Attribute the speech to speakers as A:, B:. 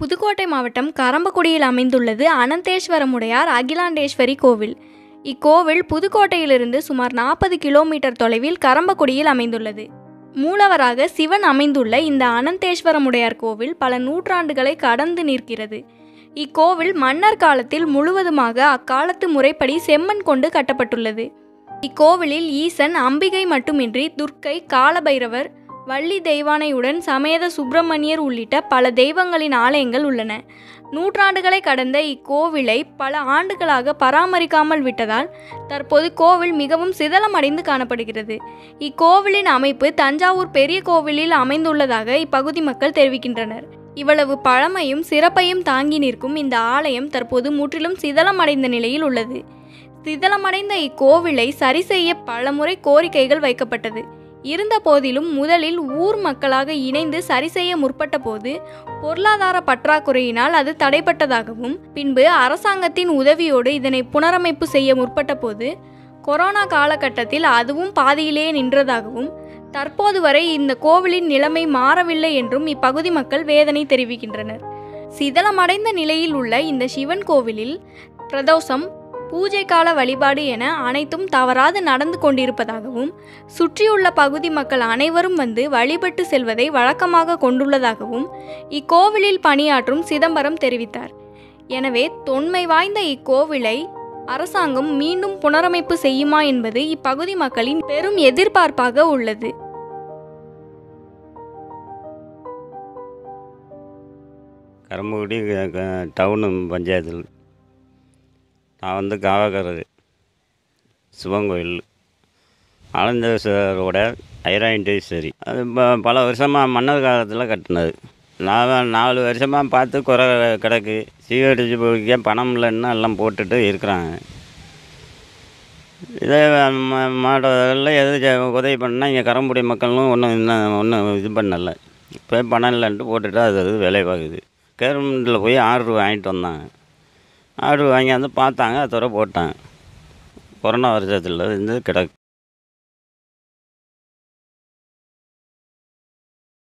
A: புதுக்கோட்டை மாவட்டம் கரம்பக்குடியில் அமைந்துள்ளது அனந்தேஸ்வரமுடையார் அகிலாண்டேஸ்வரி கோவில். இக்கோவில் புதுக்கோட்டையிலிருந்து சுமார் நாற்பது கிலோமீட்டர் தொலைவில் கரம்பக்குடியில் அமைந்துள்ளது. மூலவராக சிவன் அமைந்துள்ள இந்த அனந்தேஸ்வரமுடையார் கோவில் பல நூற்றாண்டுகளை கடந்து நிற்கிறது. இக்கோவில் மன்னர் காலத்தில் முழுவதுமாக அக்காலத்து முறைப்படி செம்மண் கொண்டு கட்டப்பட்டுள்ளது. இக்கோவிலில் ஈசன் அம்பிகை மட்டுமின்றி துர்க்கை காலபைரவர் வள்ளி தெய்வானையுடன் சமேத சுப்பிரமணியர் உள்ளிட்ட பல தெய்வங்களின் ஆலயங்கள் உள்ளன. நூற்றாண்டுகளை கடந்த இக்கோவிலை பல ஆண்டுகளாக பராமரிக்காமல் விட்டதால் தற்போது கோவில் மிகவும் சிதலமடைந்து காணப்படுகிறது. இக்கோவிலின் அமைப்பு தஞ்சாவூர் பெரிய கோவிலில் அமைந்துள்ளதாக இப்பகுதி மக்கள் தெரிவிக்கின்றனர். இவ்வளவு பழமையும் சிறப்பையும் தாங்கி நிற்கும் இந்த ஆலயம் தற்போது முற்றிலும் சிதலமடைந்த நிலையில் உள்ளது. சிதலமடைந்த இக்கோவிலை சரி செய்ய பலமுறை கோரிக்கைகள் வைக்கப்பட்டது. இருந்த போதிலும் முதலில் ஊர் மக்களாக இணைந்து சரி செய்ய முற்பட்ட போது பொருளாதார பற்றாக்குறையினால் அது தடைப்பட்டதாகவும் பின்பு அரசாங்கத்தின் உதவியோடு இதனை புனரமைப்பு செய்ய முற்பட்ட போது கொரோனா காலகட்டத்தில் அதுவும் பாதியிலேயே நின்றதாகவும் தற்போது வரை இந்த கோவிலின் நிலைமை மாறவில்லை என்றும் இப்பகுதி மக்கள் வேதனை தெரிவிக்கின்றனர். சிதலமடைந்த நிலையில் உள்ள இந்த சிவன் கோவிலில் பிரதோஷம் பூஜை கால வழிபாடு என அனைத்தும் தவறாது நடந்து கொண்டிருப்பதாகவும் சுற்றியுள்ள பகுதி மக்கள் அனைவரும் வந்து வழிபட்டு செல்வதை வழக்கமாக கொண்டுள்ளதாகவும் இக்கோவிலில் பணியாற்றும் சிதம்பரம் தெரிவித்தார். எனவே தொன்மை வாய்ந்த இக்கோவிலை அரசாங்கம் மீண்டும் புனரமைப்பு செய்யுமா என்பது இப்பகுதி மக்களின் பெரும் எதிர்பார்ப்பாக உள்ளது.
B: கரம்பக்குடி டவுனு பஞ்சாயத்தில் நான் வந்து காவக்கரது சிவன் கோயில். ஆனந்தேஸ்வரோட ஐராயின்டேஸ்வரி அது ப- பல வருஷமாக மன்னர் காலத்தில் கட்டினது. நான் நாலு வருஷமாக பார்த்து குறை கிடக்கு. சீகடிச்சு போய்க்க பணம் இல்லைன்னா எல்லாம் போட்டுட்டு இருக்கிறாங்க. இதே மாடல எது உதவி பண்ணால் இங்கே கரம்புடி மக்களும் ஒன்றும் இன்னும் ஒன்றும் இது பண்ணலை. இப்போ பணம் இல்லைன்ட்டு போட்டுட்டு அது அது வேலை பார்க்குது கவர்மெண்ட்டில் போய் ஆர்டர் வாங்கிட்டு வந்தாங்க. ஆர்டர் வாங்கி வந்து பார்த்தாங்க அதோட போட்டாங்க. கொரோனா வருஷத்தில் இருந்து கிடக்கு.